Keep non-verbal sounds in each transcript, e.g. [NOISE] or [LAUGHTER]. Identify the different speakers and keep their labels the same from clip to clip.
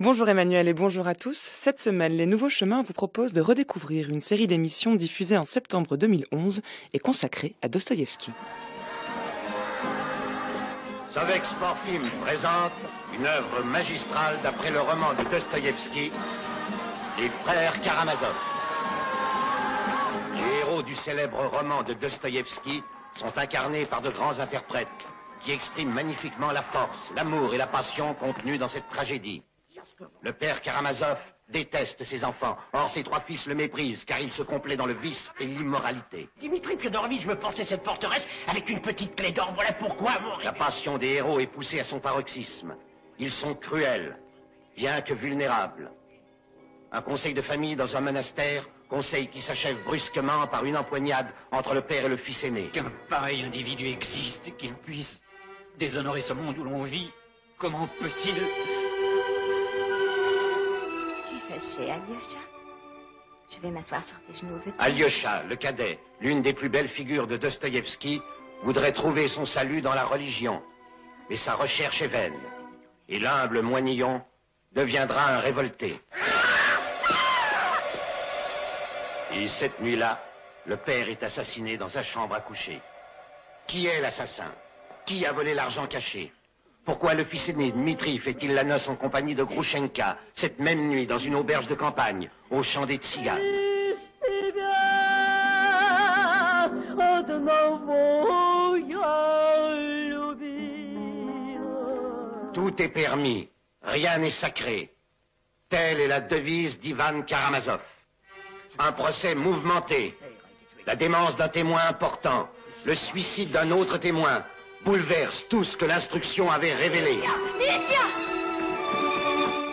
Speaker 1: Bonjour Emmanuel et bonjour à tous. Cette semaine, Les Nouveaux Chemins vous propose de redécouvrir une série d'émissions diffusée en septembre 2011 et consacrée à Dostoïevski.
Speaker 2: Sovex Sportfilm présente une œuvre magistrale d'après le roman de Dostoïevski, Les Frères Karamazov. Les héros du célèbre roman de Dostoïevski sont incarnés par de grands interprètes qui expriment magnifiquement la force, l'amour et la passion contenus dans cette tragédie. Le père Karamazov déteste ses enfants. Or, ses trois fils le méprisent, car il se complaît dans le vice et l'immoralité.
Speaker 3: Dimitri Fyodorovitch me portait cette forteresse avec une petite clé d'or. Voilà pourquoi, mon...
Speaker 2: La passion des héros est poussée à son paroxysme. Ils sont cruels, bien que vulnérables. Un conseil de famille dans un monastère, conseil qui s'achève brusquement par une empoignade entre le père et le fils aîné.
Speaker 4: Qu'un pareil individu existe, qu'il puisse déshonorer ce monde où l'on vit, comment peut-il...
Speaker 5: Chez Alyosha. Je vais m'asseoir sur tes genoux. veux-tu?
Speaker 2: Alyosha, le cadet, l'une des plus belles figures de Dostoïevski, voudrait trouver son salut dans la religion. Mais sa recherche est vaine. Et l'humble moignillon deviendra un révolté. Et cette nuit-là, le père est assassiné dans sa chambre à coucher. Qui est l'assassin? Qui a volé l'argent caché? Pourquoi le fils aîné, Dmitri, fait-il la noce en compagnie de Grushenka, cette même nuit, dans une auberge de campagne, au chant des tziganes Tout est permis, rien n'est sacré. Telle est la devise d'Ivan Karamazov. Un procès mouvementé, la démence d'un témoin important, le suicide d'un autre témoin, bouleverse tout ce que l'instruction avait révélé.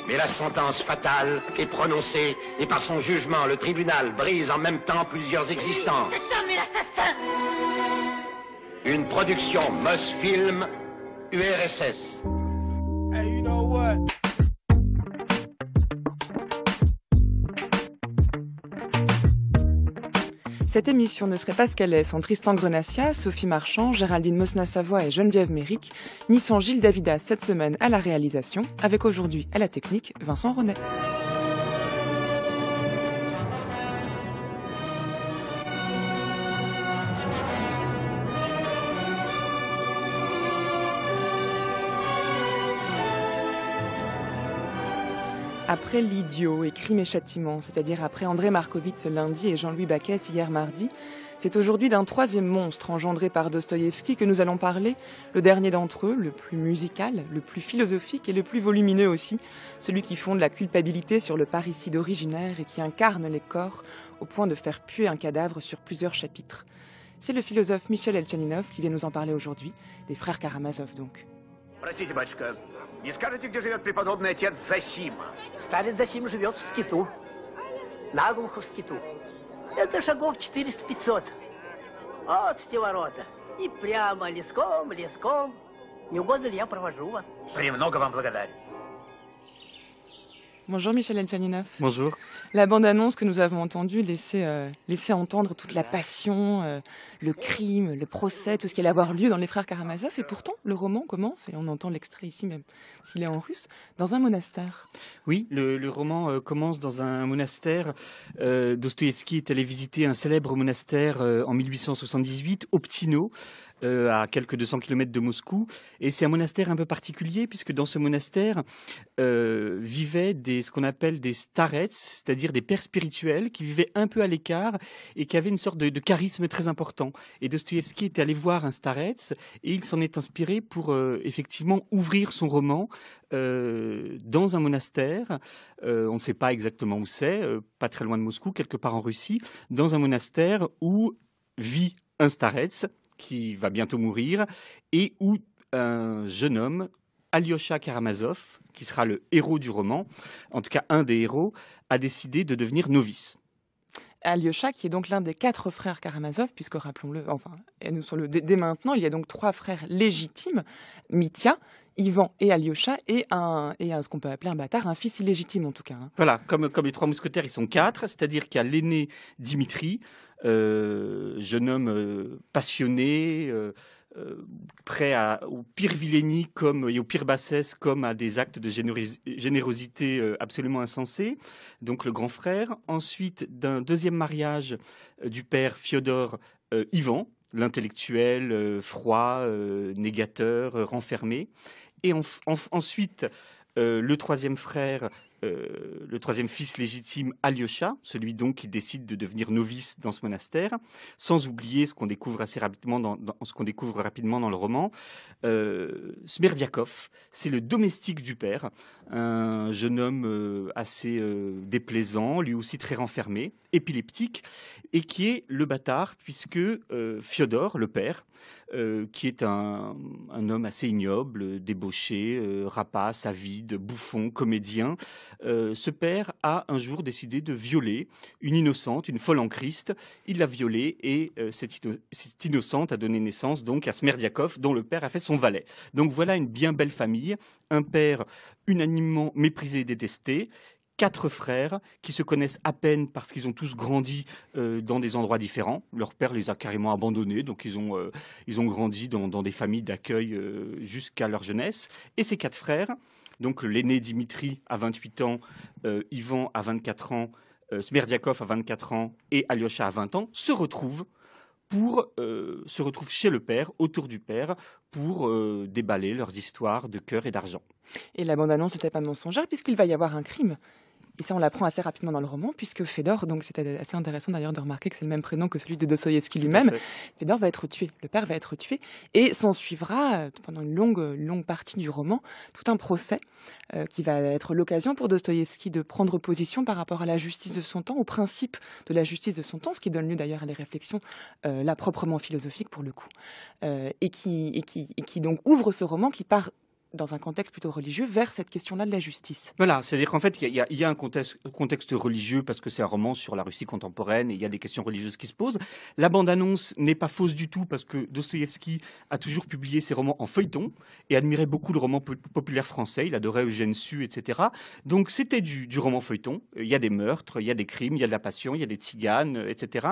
Speaker 2: Mais la sentence fatale est prononcée et par son jugement, le tribunal brise en même temps plusieurs existences. Une production Mosfilm URSS.
Speaker 1: Cette émission ne serait pas ce qu'elle est sans Tristan Grenassia, Sophie Marchand, Géraldine Mosna-Savoie et Geneviève Méric, ni sans Gilles Davidas cette semaine à la réalisation, avec aujourd'hui à la technique Vincent Ronet. Après l'idiot et crime et châtiment, c'est-à-dire après André Markovitz lundi et Jean-Louis Baquès hier mardi, c'est aujourd'hui d'un troisième monstre engendré par Dostoïevski que nous allons parler, le dernier d'entre eux, le plus musical, le plus philosophique et le plus volumineux aussi, celui qui fonde la culpabilité sur le parricide originaire et qui incarne les corps au point de faire puer un cadavre sur plusieurs chapitres. C'est le philosophe Michel Elchaninov qui vient nous en parler aujourd'hui, des frères Karamazov donc.
Speaker 6: Простите, батюшка, не скажете, где живет преподобный отец Засима?
Speaker 7: Старец Засим живет в скиту. Наглухо в скиту. Это шагов 400-500. Вот в те ворота. И прямо леском, леском. Не угодно ли я провожу вас?
Speaker 6: Премного вам благодарен.
Speaker 1: Bonjour Michel Elchaninov.
Speaker 8: Bonjour.
Speaker 1: La bande-annonce que nous avons entendue laissait, euh, laissait entendre toute la passion, euh, le crime, le procès, tout ce qui allait avoir lieu dans les frères Karamazov. Et pourtant, le roman commence, et on entend l'extrait ici même, s'il est en russe, dans un monastère.
Speaker 8: Oui, le, le roman euh, commence dans un monastère. Euh, Dostoïevski est allé visiter un célèbre monastère euh, en 1878, Optino, euh, à quelques 200 kilomètres de Moscou. Et c'est un monastère un peu particulier, puisque dans ce monastère euh, vivaient des, ce qu'on appelle des starets, c'est-à-dire des pères spirituels qui vivaient un peu à l'écart et qui avaient une sorte de, charisme très important. Et Dostoïevski est allé voir un starets et il s'en est inspiré pour euh, effectivement ouvrir son roman dans un monastère. On ne sait pas exactement où c'est, pas très loin de Moscou, quelque part en Russie, dans un monastère où vit un starets qui va bientôt mourir et où un jeune homme, Alyosha Karamazov, qui sera le héros du roman, en tout cas un des héros, a décidé de devenir novice.
Speaker 1: Alyosha, qui est donc l'un des quatre frères Karamazov, puisque rappelons-le, enfin, nous sommes le, dès maintenant, il y a donc trois frères légitimes, Mitya, Ivan et Alyosha, et un, et un, ce qu'on peut appeler un bâtard, un fils illégitime en tout cas. hein.
Speaker 8: Voilà, comme, comme les trois mousquetaires, ils sont quatre, c'est-à-dire qu'il y a l'aîné Dimitri, euh, jeune homme euh, passionné, euh, prêt à, au pire vilainie comme, et au pire bassesse comme à des actes de générosité absolument insensés. Donc le grand frère. Ensuite, d'un deuxième mariage du père Fyodor Ivan, l'intellectuel froid, négateur, renfermé. Et ensuite, le troisième frère euh, le troisième fils légitime, Alyosha, celui donc qui décide de devenir novice dans ce monastère, sans oublier ce qu'on découvre assez rapidement dans, ce qu'on découvre rapidement dans le roman. Euh, Smerdiakov, c'est le domestique du père, un jeune homme euh, assez euh, déplaisant, lui aussi très renfermé, épileptique, et qui est le bâtard puisque Fyodor, le père, qui est un, homme assez ignoble, débauché, rapace, avide, bouffon, comédien, euh, ce père a un jour décidé de violer une innocente, une folle en Christ. Il l'a violée et euh, cette, innocente a donné naissance donc à Smerdiakov, dont le père a fait son valet. Donc voilà une bien belle famille, un père unanimement méprisé et détesté, quatre frères qui se connaissent à peine parce qu'ils ont tous grandi euh, dans des endroits différents. Leur père les a carrément abandonnés, donc ils ont, ils ont grandi dans, des familles d'accueil jusqu'à leur jeunesse. Et ces quatre frères donc l'aîné Dimitri à 28 ans, euh, Ivan à 24 ans, euh, Smerdiakov à 24 ans et Alyosha à 20 ans se retrouvent pour euh, se retrouvent chez le père, autour du père, pour déballer leurs histoires de cœur et d'argent.
Speaker 1: Et la bande-annonce n'était pas mensongère puisqu'il va y avoir un crime. Et ça, on l'apprend assez rapidement dans le roman, puisque Fedor, donc c'était assez intéressant d'ailleurs de remarquer que c'est le même prénom que celui de Dostoïevski lui-même, Fedor va être tué, le père va être tué, et s'en suivra euh, pendant une longue, longue partie du roman tout un procès euh, qui va être l'occasion pour Dostoïevski de prendre position par rapport à la justice de son temps, au principe de la justice de son temps, ce qui donne lieu d'ailleurs à des réflexions euh, là proprement philosophiques pour le coup, et, qui, et, qui, et qui donc ouvre ce roman qui part dans un contexte plutôt religieux, vers cette question-là de la justice.
Speaker 8: Voilà, c'est-à-dire qu'en fait, il y, a un contexte, religieux parce que c'est un roman sur la Russie contemporaine et il y a des questions religieuses qui se posent. La bande-annonce n'est pas fausse du tout parce que Dostoïevski a toujours publié ses romans en feuilleton et admirait beaucoup le roman populaire français. Il adorait Eugène Sue, etc. Donc c'était du, du, roman feuilleton. Il y a des meurtres, il y a des crimes, il y a de la passion, il y a des tziganes, etc.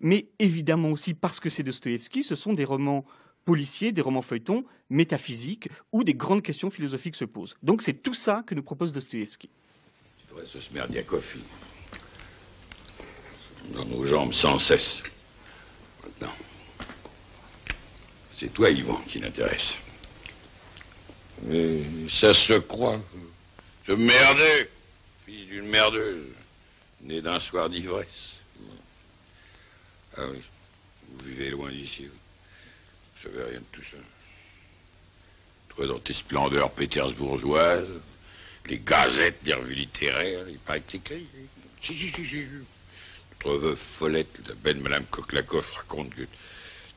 Speaker 8: Mais évidemment aussi parce que c'est Dostoïevski, ce sont des romans policiers, des romans feuilletons, métaphysiques, où des grandes questions philosophiques se posent. Donc c'est tout ça que nous propose Dostoevsky.
Speaker 9: C'est vrai, ce Smerdiakov, dans nos jambes sans cesse. Maintenant, c'est toi, Yvan, qui l'intéresse. Mais ça se croit. Ce merdeux, fils d'une merdeuse, né d'un soir d'ivresse. Ah oui, vous vivez loin d'ici. Je savais rien de tout ça. Toi, dans tes splendeurs pétersbourgeoises, les gazettes des revues littéraires, il paraît que t'écris. Si, si, si, si. Notre veuve Follette, la belle Madame Koklakov, raconte que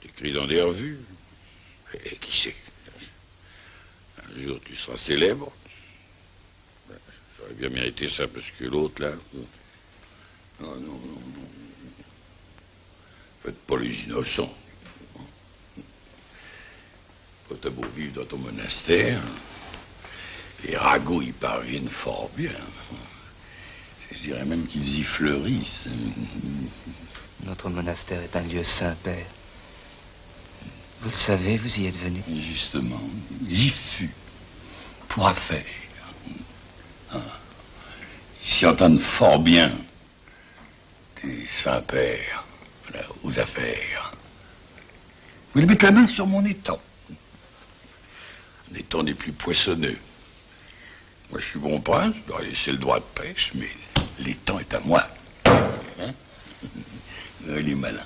Speaker 9: t'écris dans des revues. Et qui sait? Un jour, tu seras célèbre. J'aurais bien mérité ça parce que l'autre, là... Non, non, non, non. Faites pas les innocents. Quand t'as beau vivre dans ton monastère, les ragots y parviennent fort bien. Je dirais même qu'ils y fleurissent.
Speaker 10: Notre monastère est un lieu saint, Père. Vous le savez, vous y êtes venu
Speaker 9: Justement, j'y fus. Pour affaire. Ah. Ils s'y entendent fort bien. Tes saints-pères, aux affaires. Vous mettez la main sur mon étang. Les temps n'est plus poissonneux. Moi, je suis bon prince, je dois le droit de pêche, mais l'étang est à moi. Hein? [LAUGHS] Il est malin.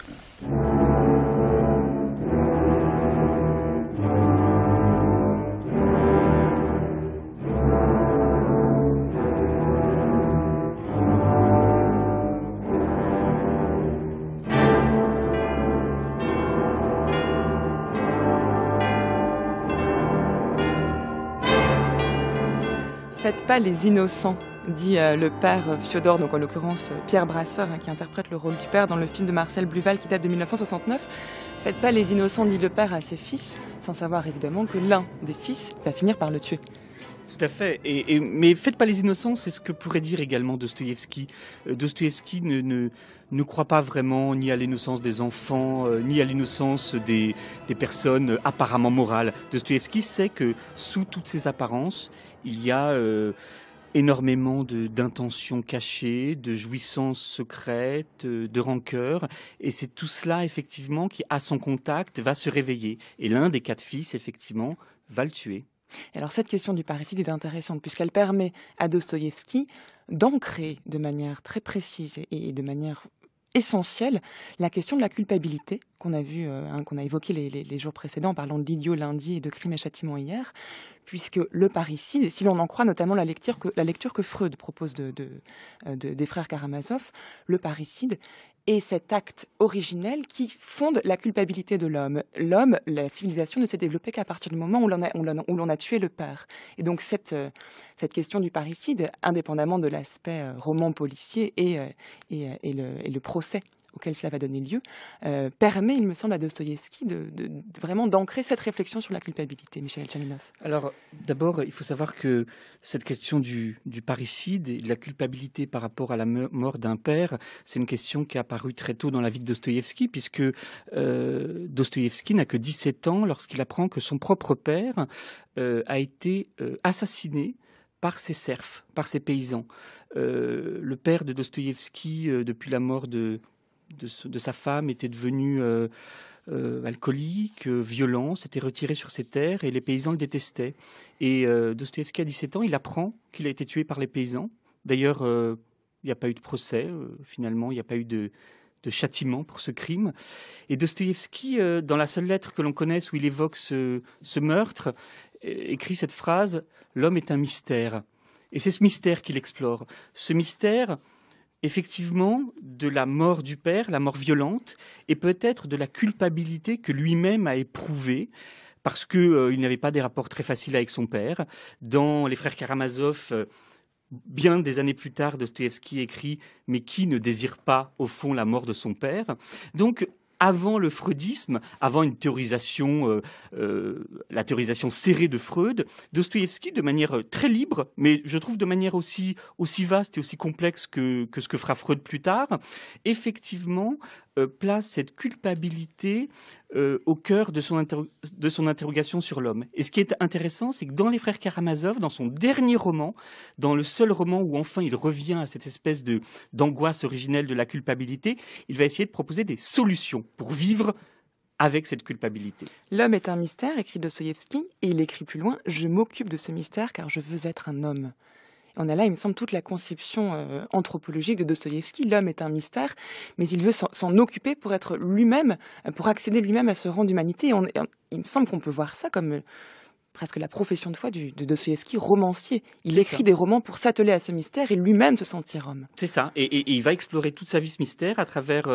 Speaker 1: Pas les innocents, dit euh, le père Fiodor, donc en l'occurrence euh, Pierre Brasseur, hein, qui interprète le rôle du père dans le film de Marcel Bluval qui date de 1969. Faites pas les innocents, dit le père à ses fils, sans savoir évidemment que l'un des fils va finir par le tuer.
Speaker 8: Tout à fait. Et, mais faites pas les innocents, c'est ce que pourrait dire également Dostoïevski. Euh, Dostoïevski ne, ne, ne, croit pas vraiment ni à l'innocence des enfants, euh, ni à l'innocence des, des, personnes apparemment morales. Dostoïevski sait que sous toutes ces apparences, il y a euh, énormément d'intentions cachées, de jouissances secrètes, de rancœur. Et c'est tout cela, effectivement, qui, à son contact, va se réveiller. Et l'un des quatre fils, effectivement, va le tuer.
Speaker 1: Alors cette question du parricide est intéressante puisqu'elle permet à Dostoïevski d'ancrer de manière très précise et de manière essentielle la question de la culpabilité qu'on a vu, euh, hein, qu'on a les, jours précédents en parlant de l'idiot lundi et de crime et châtiment hier, puisque le parricide, si l'on en croit notamment la lecture que, Freud propose euh, des frères Karamazov, le parricide et cet acte originel qui fonde la culpabilité de l'homme. L'homme, la civilisation ne s'est développée qu'à partir du moment où l'on a, tué le père. Et donc cette, euh, cette question du parricide, indépendamment de l'aspect euh, roman policier et, euh, le procès auquel cela va donner lieu, euh, permet, il me semble, à Dostoïevski de, vraiment d'ancrer cette réflexion sur la culpabilité, Michel Tchaminov.
Speaker 8: Alors, d'abord, il faut savoir que cette question du, parricide et de la culpabilité par rapport à la mort d'un père, c'est une question qui est apparue très tôt dans la vie de Dostoïevski, puisque euh, Dostoïevski n'a que 17 ans lorsqu'il apprend que son propre père euh, a été euh, assassiné par ses serfs, par ses paysans. le père de Dostoïevski, depuis la mort de, de, sa femme était devenu euh, euh, alcoolique, euh, violent, s'était retiré sur ses terres et les paysans le détestaient. Et Dostoevsky, à 17 ans, il apprend qu'il a été tué par les paysans. D'ailleurs, il n'y a pas eu de procès, finalement, il n'y a pas eu de, châtiment pour ce crime. Et Dostoevsky, dans la seule lettre que l'on connaisse où il évoque ce, ce meurtre, écrit cette phrase L'homme est un mystère. Et c'est ce mystère qu'il explore. Ce mystère, effectivement de la mort du père, la mort violente, et peut-être de la culpabilité que lui-même a éprouvée parce qu'il euh, n'avait pas des rapports très faciles avec son père. Dans Les Frères Karamazov, euh, bien des années plus tard, Dostoevsky écrit Mais qui ne désire pas, au fond, la mort de son père? Donc, avant le freudisme, avant une théorisation, euh, euh, la théorisation serrée de Freud, Dostoïevski, de manière très libre, mais je trouve de manière aussi, vaste et aussi complexe que ce que fera Freud plus tard, effectivement euh, place cette culpabilité euh, au cœur de son, de son interrogation sur l'homme. Et ce qui est intéressant, c'est que dans Les Frères Karamazov, dans son dernier roman, dans le seul roman où enfin il revient à cette espèce de d'angoisse originelle de la culpabilité, il va essayer de proposer des solutions pour vivre avec cette culpabilité.
Speaker 1: L'homme est un mystère, écrit Dostoïevski, et il écrit plus loin Je m'occupe de ce mystère car je veux être un homme. On a là, il me semble, toute la conception euh, anthropologique de Dostoïevski. L'homme est un mystère, mais il veut s'en occuper pour être lui-même, pour accéder lui-même à ce rang d'humanité. Il me semble qu'on peut voir ça comme presque la profession de foi du, de Dostoïevski, romancier. Il écrit des romans pour s'atteler à ce mystère et lui-même se sentir homme.
Speaker 8: C'est ça. Et, il va explorer toute sa vie ce mystère à travers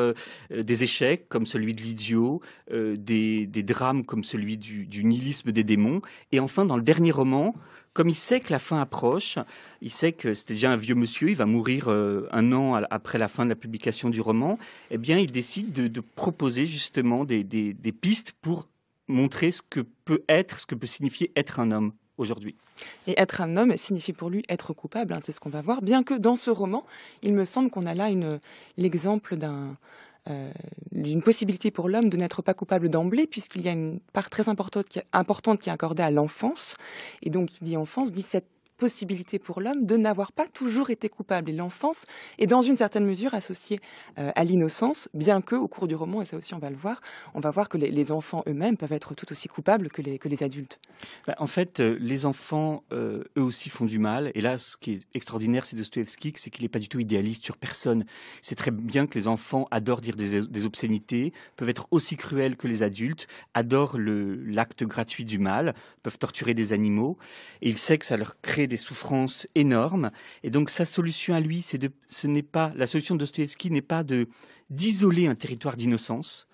Speaker 8: des échecs comme celui de l'idiot, des, drames comme celui du, du nihilisme des démons. Et enfin, dans le dernier roman, comme il sait que la fin approche, il sait que c'était déjà un vieux monsieur, il va mourir euh, un an après la fin de la publication du roman, eh bien, il décide de, proposer justement des, pistes pour montrer ce que peut être, ce que peut signifier être un homme aujourd'hui.
Speaker 1: Et être un homme signifie pour lui être coupable, hein, c'est ce qu'on va voir, bien que dans ce roman, il me semble qu'on a là l'exemple euh, d'une possibilité pour l'homme de n'être pas coupable d'emblée, puisqu'il y a une part très importante qui, importante qui est accordée à l'enfance. Et donc, qui dit enfance, dit cette possibilité pour l'homme de n'avoir pas toujours été coupable. Et l'enfance est dans une certaine mesure associée euh, à l'innocence, bien que au cours du roman, et ça aussi on va le voir, on va voir que les, enfants eux-mêmes peuvent être tout aussi coupables que les, adultes.
Speaker 8: Bah, en fait, euh, les enfants, euh, eux aussi, font du mal. Et là, ce qui est extraordinaire, c'est Dostoevsky, c'est qu'il n'est pas du tout idéaliste sur personne. C'est très bien que les enfants adorent dire des, des, obscénités, peuvent être aussi cruels que les adultes, adorent l'acte gratuit du mal, peuvent torturer des animaux. Et il sait que ça leur crée des souffrances énormes. Et donc sa solution à lui, c'est de, ce n'est pas la solution de Dostoevsky n'est pas de d'isoler un territoire d'innocence,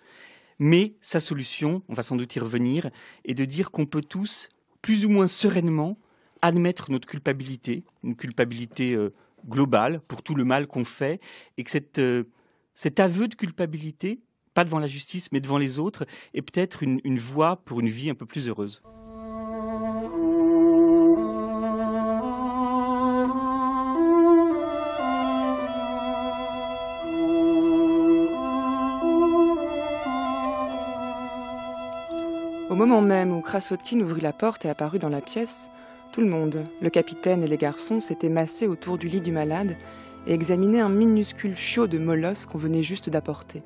Speaker 8: mais sa solution, on va sans doute y revenir, est de dire qu'on peut tous, plus ou moins sereinement, admettre notre culpabilité, une culpabilité euh, globale pour tout le mal qu'on fait, et que cette, euh, cet aveu de culpabilité, pas devant la justice, mais devant les autres, est peut-être une voie pour une vie un peu plus heureuse.
Speaker 1: Au moment même où Krasotkin ouvrit la porte et apparut dans la pièce, tout le monde, le capitaine et les garçons, s'étaient massés autour du lit du malade et examinaient un minuscule chiot de molosse qu'on venait juste d'apporter.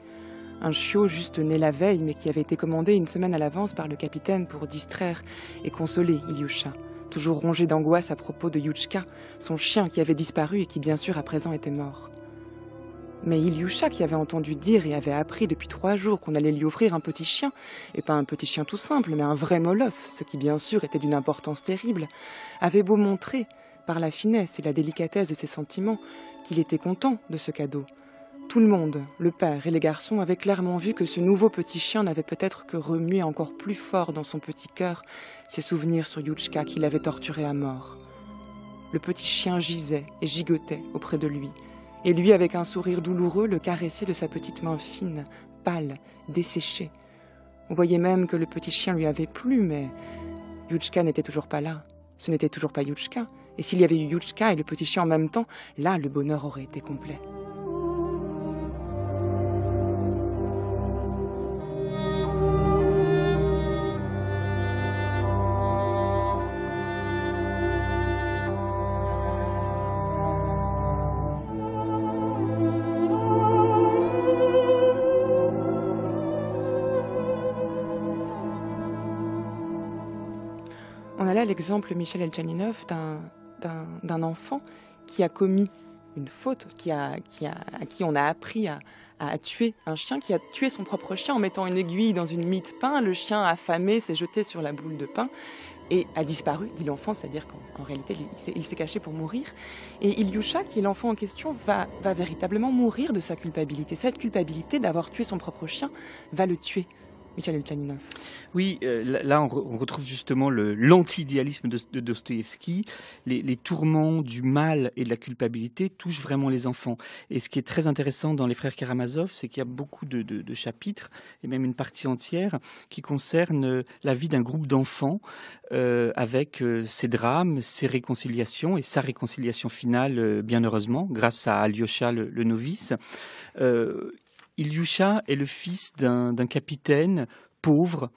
Speaker 1: Un chiot juste né la veille, mais qui avait été commandé une semaine à l'avance par le capitaine pour distraire et consoler Ilyusha, toujours rongé d'angoisse à propos de Yuchka, son chien qui avait disparu et qui bien sûr à présent était mort. Mais Ilyusha, qui avait entendu dire et avait appris depuis trois jours qu'on allait lui offrir un petit chien, et pas un petit chien tout simple, mais un vrai molosse, ce qui bien sûr était d'une importance terrible, avait beau montrer, par la finesse et la délicatesse de ses sentiments, qu'il était content de ce cadeau. Tout le monde, le père et les garçons, avaient clairement vu que ce nouveau petit chien n'avait peut-être que remué encore plus fort dans son petit cœur ses souvenirs sur Yuchka qui l'avait torturé à mort. Le petit chien gisait et gigotait auprès de lui, et lui, avec un sourire douloureux, le caressait de sa petite main fine, pâle, desséchée. On voyait même que le petit chien lui avait plu, mais Yuchka n'était toujours pas là. Ce n'était toujours pas Yuchka. Et s'il y avait eu Yuchka et le petit chien en même temps, là, le bonheur aurait été complet. L'exemple, Michel Elchaninov, d'un enfant qui a commis une faute, qui a, qui a, à qui on a appris à, à, tuer un chien, qui a tué son propre chien en mettant une aiguille dans une mie de pain. Le chien affamé s'est jeté sur la boule de pain et a disparu, dit l'enfant, c'est-à-dire qu'en réalité, il, s'est caché pour mourir. Et Ilyusha, qui est l'enfant en question, va, va véritablement mourir de sa culpabilité. Cette culpabilité d'avoir tué son propre chien va le tuer. Michel Elchaninov.
Speaker 8: Oui, euh, là on, re on, retrouve justement l'anti-idéalisme de, de Dostoïevski. Les, tourments du mal et de la culpabilité touchent vraiment les enfants. Et ce qui est très intéressant dans Les Frères Karamazov, c'est qu'il y a beaucoup de, chapitres, et même une partie entière, qui concerne la vie d'un groupe d'enfants euh, avec euh, ses drames, ses réconciliations et sa réconciliation finale, euh, bien heureusement, grâce à Alyosha le novice. Ilyusha est le fils d'un capitaine pauvre,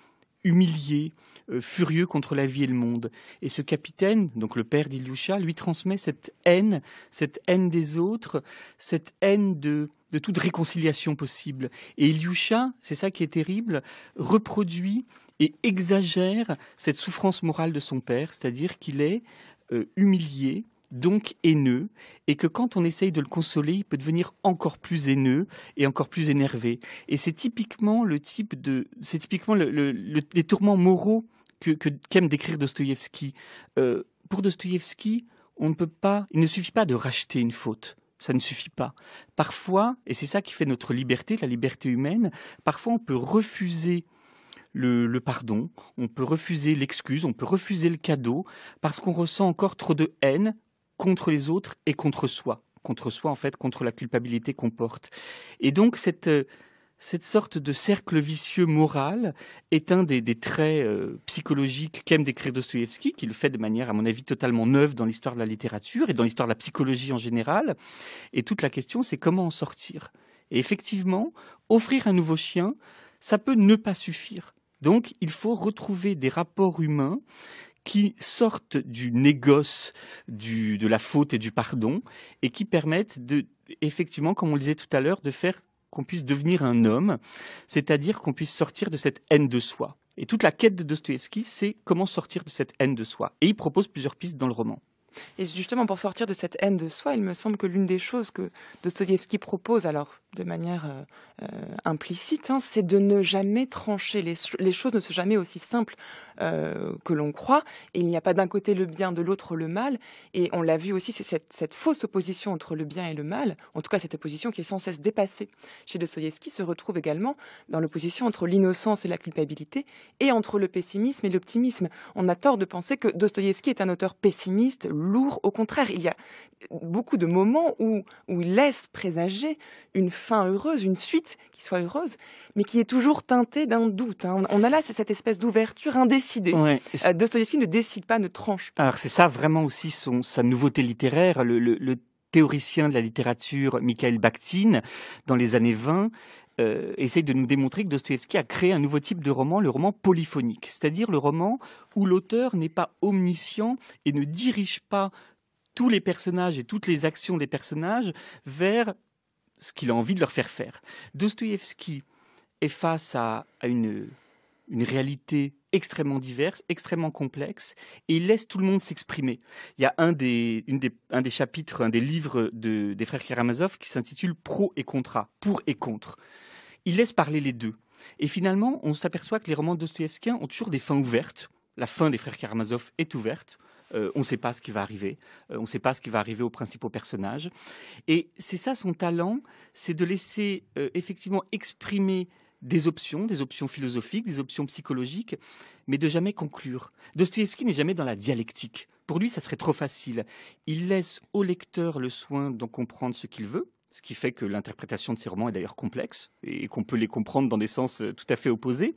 Speaker 8: humilié, euh, furieux contre la vie et le monde. Et ce capitaine, donc le père d'Ilyusha, lui transmet cette haine, cette haine des autres, cette haine de, de toute réconciliation possible. Et Ilyusha, c'est ça qui est terrible, reproduit et exagère cette souffrance morale de son père, c'est-à-dire qu'il est euh, humilié, donc haineux, et que quand on essaye de le consoler, il peut devenir encore plus haineux et encore plus énervé. Et c'est typiquement le type de, c'est typiquement le, le, le, les tourments moraux que, qu'aime décrire Dostoïevski. Euh, pour Dostoïevski, on ne peut pas, il ne suffit pas de racheter une faute. Ça ne suffit pas. Parfois, et c'est ça qui fait notre liberté, la liberté humaine, parfois on peut refuser le, pardon, on peut refuser l'excuse, on peut refuser le cadeau, parce qu'on ressent encore trop de haine, contre les autres et contre soi. Contre soi, en fait, contre la culpabilité qu'on porte. Et donc, cette, cette sorte de cercle vicieux moral est un des, des traits euh, psychologiques qu'aime décrire Dostoïevski, qui le fait de manière, à mon avis, totalement neuve dans l'histoire de la littérature et dans l'histoire de la psychologie en général. Et toute la question, c'est comment en sortir. Et effectivement, offrir un nouveau chien, ça peut ne pas suffire. Donc, il faut retrouver des rapports humains qui sortent du négoce du, de la faute et du pardon et qui permettent de, effectivement, comme on le disait tout à l'heure, de faire qu'on puisse devenir un homme, c'est-à-dire qu'on puisse sortir de cette haine de soi. Et toute la quête de Dostoïevski, c'est comment sortir de cette haine de soi. Et il propose plusieurs pistes dans le roman.
Speaker 1: Et justement, pour sortir de cette haine de soi, il me semble que l'une des choses que Dostoïevski propose, alors de manière euh, euh, implicite, hein, c'est de ne jamais trancher. Les, choses ne sont jamais aussi simples euh, que l'on croit. Il n'y a pas d'un côté le bien, de l'autre le mal. Et on l'a vu aussi, c'est cette, cette, fausse opposition entre le bien et le mal, en tout cas cette opposition qui est sans cesse dépassée chez Dostoïevski, se retrouve également dans l'opposition entre l'innocence et la culpabilité, et entre le pessimisme et l'optimisme. On a tort de penser que Dostoïevski est un auteur pessimiste, lourd. Au contraire, il y a beaucoup de moments où, où il laisse présager une fin heureuse, une suite qui soit heureuse, mais qui est toujours teintée d'un doute. Hein. On a là cette espèce d'ouverture indécidée.
Speaker 8: Ouais.
Speaker 1: Euh, Dostoïevski ne décide pas, ne tranche pas.
Speaker 8: Alors c'est ça vraiment aussi son, sa nouveauté littéraire, le, le, le théoricien de la littérature Mikhail Bakhtin, dans les années 20, euh, essaye de nous démontrer que Dostoevsky a créé un nouveau type de roman, le roman polyphonique, c'est-à-dire le roman où l'auteur n'est pas omniscient et ne dirige pas tous les personnages et toutes les actions des personnages vers ce qu'il a envie de leur faire faire. Dostoevsky est face à, une, réalité extrêmement diverse, extrêmement complexe, et il laisse tout le monde s'exprimer. Il y a un des, chapitres, un des livres des frères Karamazov qui s'intitule Pro et Contra, pour et contre il laisse parler les deux. Et finalement, on s'aperçoit que les romans dostoïevskiens ont toujours des fins ouvertes. La fin des frères Karamazov est ouverte. Euh, on ne sait pas ce qui va arriver. Euh, on ne sait pas ce qui va arriver aux principaux personnages. Et c'est ça son talent, c'est de laisser euh, effectivement exprimer des options, des options philosophiques, des options psychologiques, mais de jamais conclure. Dostoïevski n'est jamais dans la dialectique. Pour lui, ça serait trop facile. Il laisse au lecteur le soin d'en comprendre ce qu'il veut, ce qui fait que l'interprétation de ces romans est d'ailleurs complexe et qu'on peut les comprendre dans des sens euh, tout à fait opposés.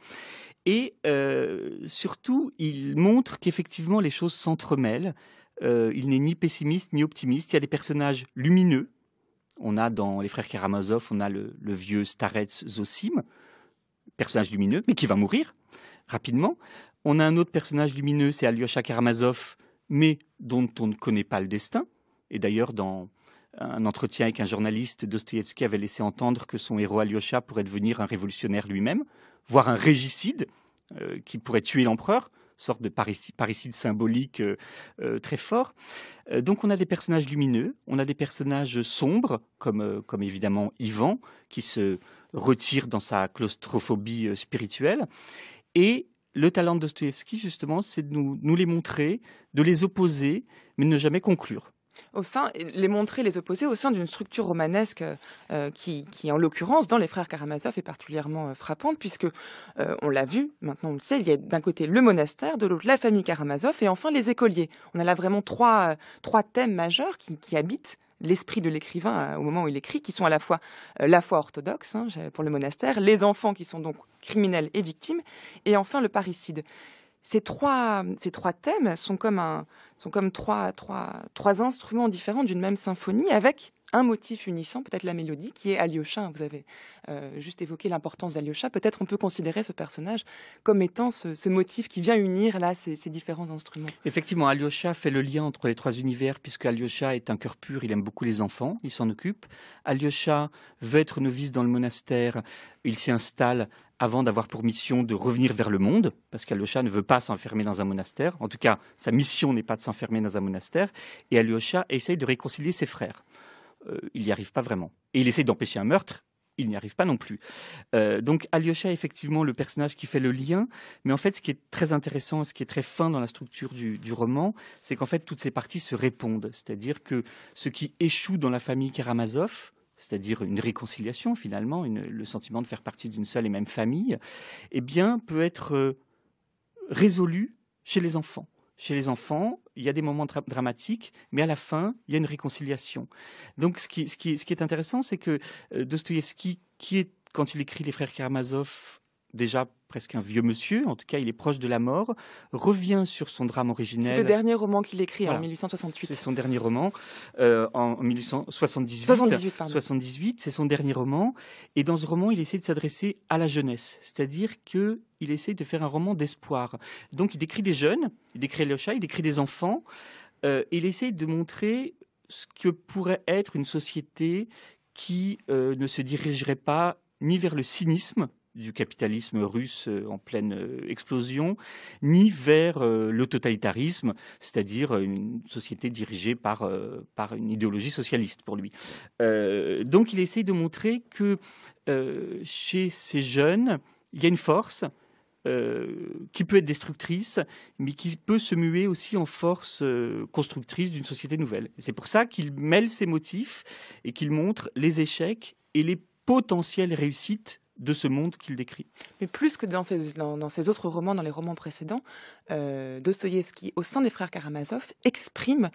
Speaker 8: Et euh, surtout, il montre qu'effectivement les choses s'entremêlent. Euh, il n'est ni pessimiste ni optimiste. Il y a des personnages lumineux. On a dans Les Frères Karamazov, on a le, vieux Starets Zosim, personnage lumineux, mais qui va mourir rapidement. On a un autre personnage lumineux, c'est Alyosha Karamazov, mais dont on ne connaît pas le destin. Et d'ailleurs, dans un entretien avec un journaliste, Dostoïevski avait laissé entendre que son héros Alyosha pourrait devenir un révolutionnaire lui-même, voire un régicide euh, qui pourrait tuer l'empereur, sorte de parricide, symbolique euh, euh, très fort. donc on a des personnages lumineux, on a des personnages sombres, comme, évidemment Ivan, qui se retire dans sa claustrophobie spirituelle. Et le talent de Dostoïevski, justement, c'est de nous, nous les montrer, de les opposer, mais ne jamais conclure
Speaker 1: au sein, les montrer, les opposer au sein d'une structure romanesque euh, qui, en l'occurrence, dans les frères Karamazov, est particulièrement euh, frappante, puisque, euh, on l'a vu, maintenant on le sait, il y a d'un côté le monastère, de l'autre la famille Karamazov, et enfin les écoliers. On a là vraiment trois, trois thèmes majeurs qui, habitent l'esprit de l'écrivain au moment où il écrit, qui sont à la fois la foi orthodoxe hein, pour le monastère, les enfants qui sont donc criminels et victimes, et enfin le parricide ces trois, ces trois thèmes sont comme, un, sont comme trois, trois, trois instruments différents d'une même symphonie avec un motif unissant, peut-être la mélodie, qui est Alyosha. Vous avez euh, juste évoqué l'importance d'Alyosha. Peut-être on peut considérer ce personnage comme étant ce, motif qui vient unir là ces, ces, différents instruments.
Speaker 8: Effectivement, Alyosha fait le lien entre les trois univers, puisque Alyosha est un cœur pur, il aime beaucoup les enfants, il s'en occupe. Alyosha veut être novice dans le monastère, il s'y installe avant d'avoir pour mission de revenir vers le monde, parce qu'Alyosha ne veut pas s'enfermer dans un monastère. En tout cas, sa mission n'est pas de s'enfermer dans un monastère. Et Alyosha essaye de réconcilier ses frères. Euh, il n'y arrive pas vraiment. Et il essaye d'empêcher un meurtre. Il n'y arrive pas non plus. Euh, donc Alyosha est effectivement le personnage qui fait le lien, mais en fait ce qui est très intéressant, ce qui est très fin dans la structure du, du roman, c'est qu'en fait toutes ces parties se répondent. C'est-à-dire que ce qui échoue dans la famille Karamazov, c'est-à-dire une réconciliation finalement, le sentiment de faire partie d'une seule et même famille, eh bien, peut être euh, résolu chez les enfants. Chez les enfants, il y a des moments dramatiques, mais à la fin, il y a une réconciliation. Donc, ce qui, est intéressant, c'est que euh, Dostoïevski, qui est, quand il écrit Les Frères Karamazov, déjà presque un vieux monsieur, en tout cas il est proche de la mort, revient sur son drame originel.
Speaker 1: C'est le dernier roman qu'il écrit en 1868.
Speaker 8: C'est son dernier roman euh, en 1878. 78, 78 c'est son dernier roman. Et dans ce roman, il essaie de s'adresser à la jeunesse, c'est-à-dire qu'il essaie de faire un roman d'espoir. Donc il décrit des jeunes, il décrit le chat, il décrit des enfants, euh, il essaie de montrer ce que pourrait être une société qui euh, ne se dirigerait pas ni vers le cynisme, du capitalisme russe euh, en pleine euh, explosion, ni vers euh, le totalitarisme, c'est-à-dire une société dirigée par, par une idéologie socialiste pour lui. donc il essaie de montrer que chez ces jeunes, il y a une force qui peut être destructrice, mais qui peut se muer aussi en force constructrice d'une société nouvelle. C'est pour ça qu'il mêle ses motifs et qu'il montre les échecs et les potentielles réussites de ce monde qu'il décrit.
Speaker 1: Mais plus que dans ses, autres romans, dans les romans précédents, euh, Dostoïevski, au sein des frères Karamazov, exprime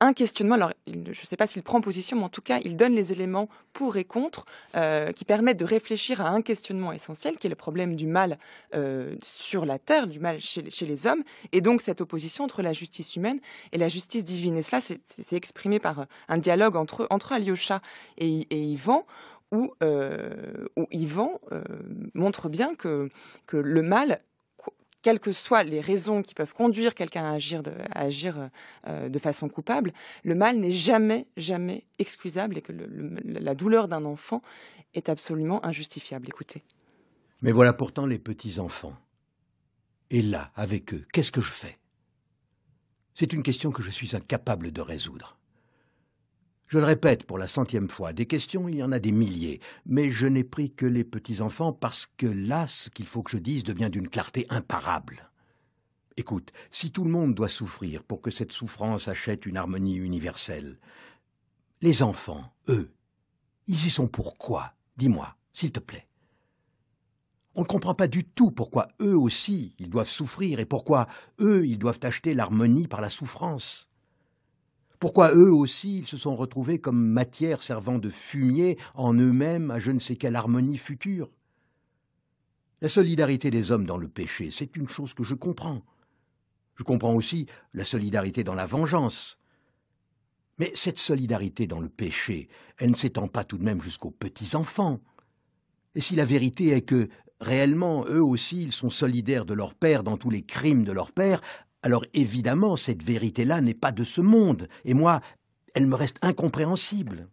Speaker 1: un questionnement. Alors, je ne sais pas s'il prend position, mais en tout cas, il donne les éléments pour et contre euh, qui permettent de réfléchir à un questionnement essentiel, qui est le problème du mal euh, sur la terre, du mal chez, les hommes, et donc cette opposition entre la justice humaine et la justice divine. Et cela, c'est exprimé par un dialogue entre, entre Alyosha et, et Ivan, où, euh, où Yvan euh, montre bien que, le mal quelles que soient les raisons qui peuvent conduire quelqu'un à agir, de, euh, façon coupable, le mal n'est jamais, jamais excusable et que la douleur d'un enfant est absolument injustifiable. Écoutez.
Speaker 11: Mais voilà pourtant les petits-enfants. Et là, avec eux, qu'est-ce que je fais? C'est une question que je suis incapable de résoudre. Je le répète pour la centième fois, des questions, il y en a des milliers, mais je n'ai pris que les petits-enfants parce que là, ce qu'il faut que je dise devient d'une clarté imparable. Écoute, si tout le monde doit souffrir pour que cette souffrance achète une harmonie universelle, les enfants, eux, ils y sont pourquoi Dis-moi, s'il te plaît. On ne comprend pas du tout pourquoi eux aussi ils doivent souffrir et pourquoi eux ils doivent acheter l'harmonie par la souffrance. Pourquoi eux aussi ils se sont retrouvés comme matière servant de fumier en eux-mêmes à je ne sais quelle harmonie future? La solidarité des hommes dans le péché, c'est une chose que je comprends. Je comprends aussi la solidarité dans la vengeance. Mais cette solidarité dans le péché, elle ne s'étend pas tout de même jusqu'aux petits-enfants. Et si la vérité est que, réellement, eux aussi, ils sont solidaires de leur père dans tous les crimes de leur père, alors évidemment, cette vérité-là n'est pas de ce monde, et moi, elle me reste incompréhensible.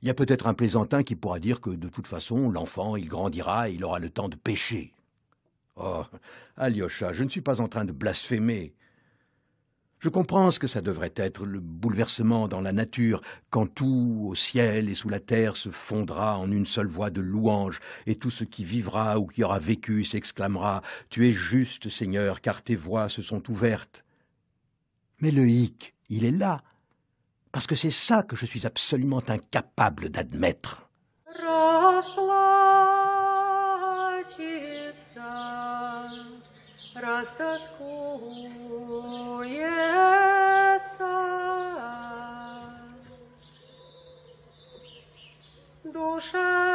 Speaker 11: Il y a peut-être un plaisantin qui pourra dire que de toute façon, l'enfant, il grandira et il aura le temps de pécher. Oh, Alyosha, je ne suis pas en train de blasphémer. Je comprends ce que ça devrait être, le bouleversement dans la nature, quand tout, au ciel et sous la terre, se fondra en une seule voix de louange, et tout ce qui vivra ou qui aura vécu s'exclamera Tu es juste, Seigneur, car tes voix se sont ouvertes. Mais le hic, il est là, parce que c'est ça que je suis absolument incapable d'admettre.
Speaker 1: 山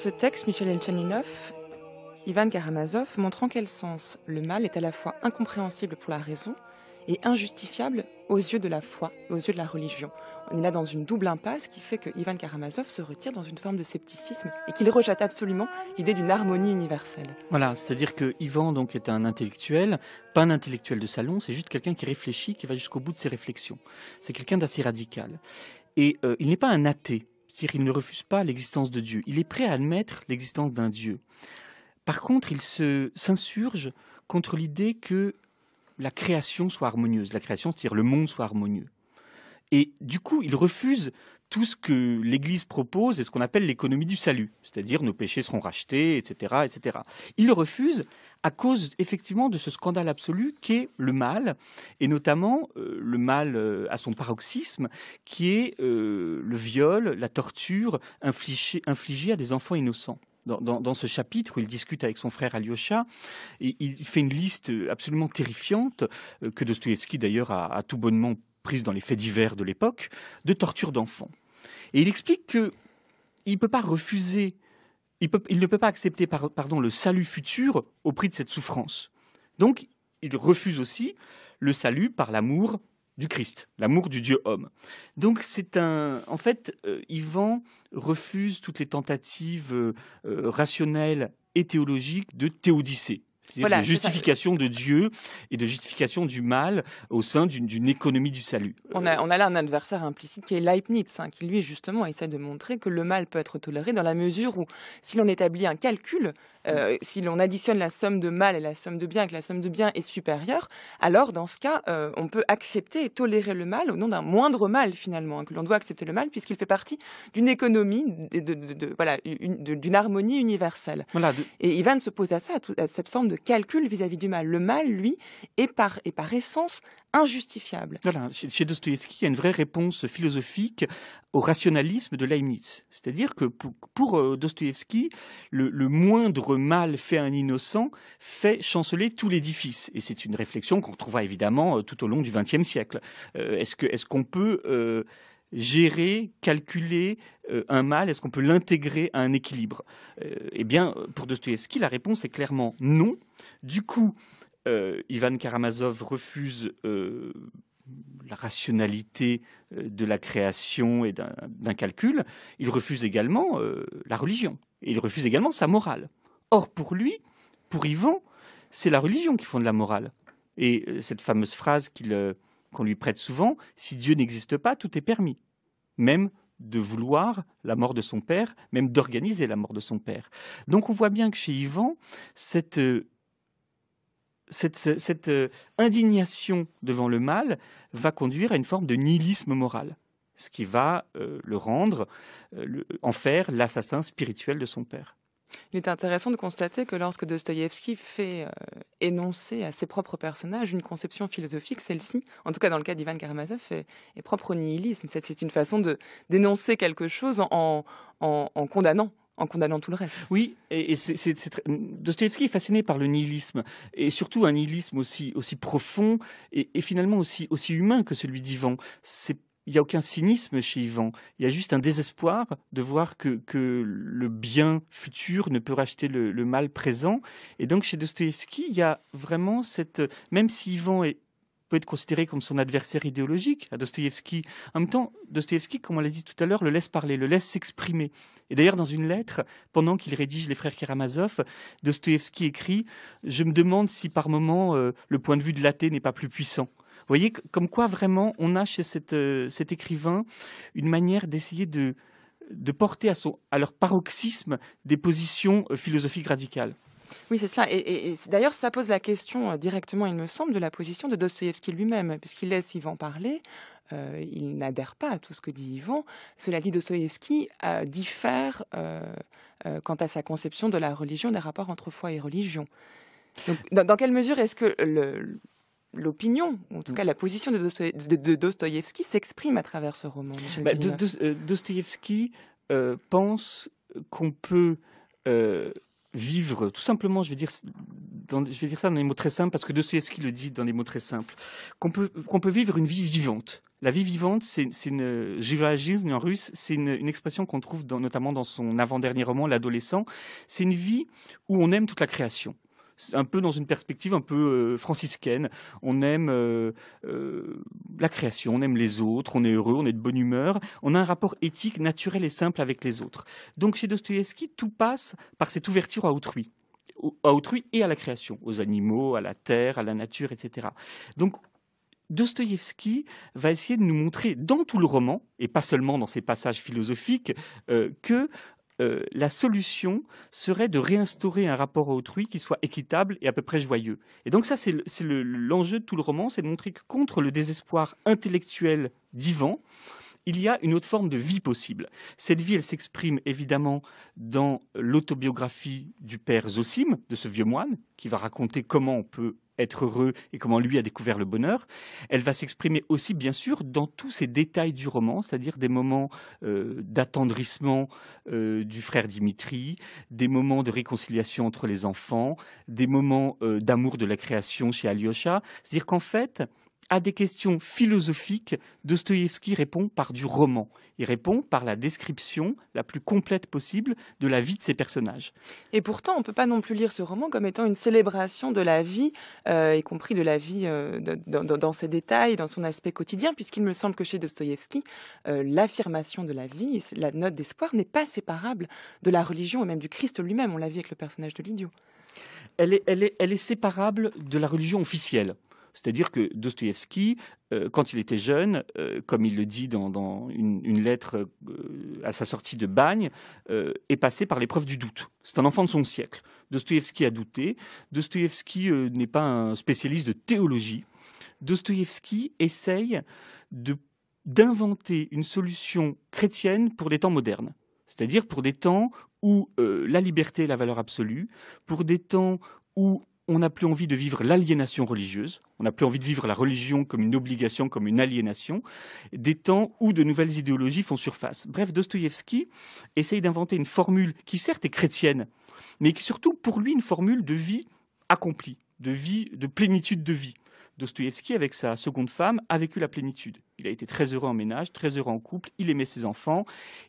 Speaker 1: ce texte, Michel Elchaninov, Ivan Karamazov montre en quel sens le mal est à la fois incompréhensible pour la raison et injustifiable aux yeux de la foi, aux yeux de la religion. On est là dans une double impasse qui fait que Ivan Karamazov se retire dans une forme de scepticisme et qu'il rejette absolument l'idée d'une harmonie universelle.
Speaker 8: Voilà, c'est-à-dire que Ivan donc est un intellectuel, pas un intellectuel de salon, c'est juste quelqu'un qui réfléchit, qui va jusqu'au bout de ses réflexions. C'est quelqu'un d'assez radical. Et euh, il n'est pas un athée, c'est-à-dire il ne refuse pas l'existence de Dieu. Il est prêt à admettre l'existence d'un Dieu. Par contre, il se s'insurge contre l'idée que la création soit harmonieuse. La création, c'est-à-dire le monde soit harmonieux. Et du coup, il refuse tout ce que l'Église propose et ce qu'on appelle l'économie du salut, c'est-à-dire nos péchés seront rachetés, etc., etc. Il refuse à cause effectivement de ce scandale absolu qu'est le mal, et notamment euh, le mal euh, à son paroxysme, qui est euh, le viol, la torture infligée, à des enfants innocents. Dans, ce chapitre où il discute avec son frère Alyosha, il fait une liste absolument terrifiante, que Dostoïevski d'ailleurs a, a tout bonnement prise dans les faits divers de l'époque, de torture d'enfants. Et il explique que il ne peut pas refuser, il, ne peut pas accepter par, pardon, le salut futur au prix de cette souffrance. Donc, il refuse aussi le salut par l'amour du Christ, l'amour du Dieu homme. Donc c'est un, en fait, euh, Ivan refuse toutes les tentatives euh, euh, rationnelles et théologiques de théodicée.
Speaker 1: Voilà,
Speaker 8: de justification de Dieu et de justification du mal au sein d'une économie du salut.
Speaker 1: On a, on a là un adversaire implicite qui est Leibniz, hein, qui lui justement essaie de montrer que le mal peut être toléré dans la mesure où si l'on établit un calcul, euh, si l'on additionne la somme de mal et la somme de bien et que la somme de bien est supérieure, alors dans ce cas, euh, on peut accepter et tolérer le mal au nom d'un moindre mal finalement, hein, que l'on doit accepter le mal puisqu'il fait partie d'une économie, de, de- de- de- voilà, d'une harmonie universelle.
Speaker 8: Voilà,
Speaker 1: Et Ivan s'oppose à ça, à, tout- à cette forme de calcul vis-à-vis du mal. Le mal, lui, est par, essence injustifiable.
Speaker 8: Chez, Dostoïevski, il y a une vraie réponse philosophique au rationalisme de Leibniz. C'est-à-dire que pour, pour euh, le, moindre mal fait à un innocent fait chanceler tout l'édifice. Et c'est une réflexion qu'on retrouvera évidemment euh, tout au long du XXe siècle. Euh, est-ce que est-ce qu'on peut gérer, calculer euh, un mal Est-ce qu'on peut l'intégrer à un équilibre? Euh, Eh bien, pour Dostoïevski, la réponse est clairement non. Du coup, euh, Ivan Karamazov refuse la rationalité de la création et d'un calcul. Il refuse également la religion. Et il refuse également sa morale. Or, pour lui, pour Ivan, c'est la religion qui fonde la morale. Et cette fameuse phrase qu'il, qu'on lui prête souvent, si Dieu n'existe pas, tout est permis. Même de vouloir la mort de son père, même d'organiser la mort de son père. Donc on voit bien que chez Ivan, cette, euh, euh, indignation devant le mal va conduire à une forme de nihilisme moral, ce qui va euh, le rendre, en faire l'assassin spirituel de son père.
Speaker 1: Il est intéressant de constater que lorsque Dostoïevski fait euh, énoncer à ses propres personnages une conception philosophique, celle-ci, en tout cas dans le cas d'Ivan Karamazov, est, propre au nihilisme. C'est une façon de d'énoncer quelque chose en, condamnant, en condamnant tout le reste.
Speaker 8: Oui, et, et Dostoïevski est fasciné par le nihilisme, et surtout un nihilisme aussi, profond et, finalement aussi, humain que celui d'Ivan. Il n'y a aucun cynisme chez Ivan, il y a juste un désespoir de voir que, que le bien futur ne peut racheter le, mal présent. Et donc chez Dostoïevski, il y a vraiment cette... Même si Ivan est, peut être considéré comme son adversaire idéologique à Dostoïevski. En même temps, Dostoïevski, comme on l'a dit tout à l'heure, le laisse parler, le laisse s'exprimer. Et d'ailleurs, dans une lettre, pendant qu'il rédige Les Frères Karamazov, Dostoïevski écrit Je me demande si par moment euh, le point de vue de l'athée n'est pas plus puissant. Vous voyez, comme quoi vraiment on a chez euh, cet écrivain une manière d'essayer de, porter à, leur paroxysme des positions euh, philosophiques radicales.
Speaker 1: Oui, c'est cela. Et, d'ailleurs, ça pose la question euh, directement, il me semble, de la position de Dostoïevski lui-même, puisqu'il laisse Ivan parler. il n'adhère pas à tout ce que dit Ivan. Cela dit, Dostoïevski diffère quant à sa conception de la religion, des rapports entre foi et religion. Dans, dans quelle mesure est-ce que le- l'opinion, ou en tout cas la position de, Dostoï- de- de Dostoïevski s'exprime à travers ce roman
Speaker 8: Bah, euh, Dostoïevski euh, pense qu'on peut euh, vivre, tout simplement, je vais, dire, dans, je vais dire ça dans des mots très simples, parce que Dostoïevski le dit dans des mots très simples, qu'on peut, qu'on peut vivre une vie vivante. La vie vivante, c'est une en russe, c'est une, une expression qu'on trouve dans- notamment dans son avant-dernier roman, L'adolescent. C'est une vie où on aime toute la création. Un peu dans une perspective un peu euh, franciscaine. On aime euh, euh, la création, on aime les autres, on est heureux, on est de bonne humeur. On a un rapport éthique naturel et simple avec les autres. Donc chez Dostoïevski, tout passe par cette ouverture à autrui, au- à autrui et à la création, aux animaux, à la terre, à la nature, etc. Donc Dostoïevski va essayer de nous montrer dans tout le roman, et pas seulement dans ses passages philosophiques, que euh, la solution serait de réinstaurer un rapport à autrui qui soit équitable et à peu près joyeux. Et donc ça, c'est le- c'est le- l'enjeu de tout le roman, c'est de montrer que contre le désespoir intellectuel d'Ivan, il y a une autre forme de vie possible. Cette vie, elle s'exprime évidemment dans l'autobiographie du père Zosim, de ce vieux moine, qui va raconter comment on peut être heureux et comment lui a découvert le bonheur. Elle va s'exprimer aussi, bien sûr, dans tous ces détails du roman, c'est-à-dire des moments euh, d'attendrissement euh, du frère Dimitri, des moments de réconciliation entre les enfants, des moments euh, d'amour de la création chez Alyosha. C'est-à-dire qu'en fait, à des questions philosophiques, Dostoïevski répond par du roman. Il répond par la description la plus complète possible de la vie de ses personnages.
Speaker 1: Et pourtant, on ne peut pas non plus lire ce roman comme étant une célébration de la vie, euh, y compris de la vie euh, de- dans, ses détails, dans son aspect quotidien, puisqu'il me semble que chez Dostoïevski, euh, l'affirmation de la vie, la note d'espoir n'est pas séparable de la religion et même du Christ lui-même. On l'a vu avec le personnage de l'idiot.
Speaker 8: elle est, elle est- elle est séparable de la religion officielle. C'est-à-dire que Dostoïevski, euh, quand il était jeune, euh, comme il le dit dans, une, lettre euh, à sa sortie de bagne, est passé par l'épreuve du doute. C'est un enfant de son siècle. Dostoïevski a douté. Dostoïevski n'est pas un spécialiste de théologie. Dostoïevski essaye d'inventer une solution chrétienne pour des temps modernes. C'est-à-dire pour des temps où la liberté est la valeur absolue, pour des temps où on n'a plus envie de vivre l'aliénation religieuse, on n'a plus envie de vivre la religion comme une obligation, comme une aliénation, des temps où de nouvelles idéologies font surface. Bref, Dostoïevski essaye d'inventer une formule qui certes est chrétienne, mais qui surtout pour lui une formule de vie accomplie, de vie, de plénitude de vie. Dostoïevski, avec sa seconde femme, a vécu la plénitude. Il a été très heureux en ménage, très heureux en couple, il aimait ses enfants,